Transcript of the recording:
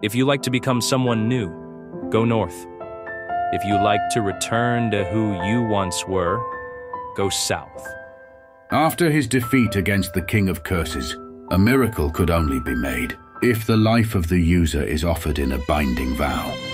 If you like to become someone new, go north. If you like to return to who you once were, go south. After his defeat against the King of Curses, a miracle could only be made if the life of the user is offered in a binding vow.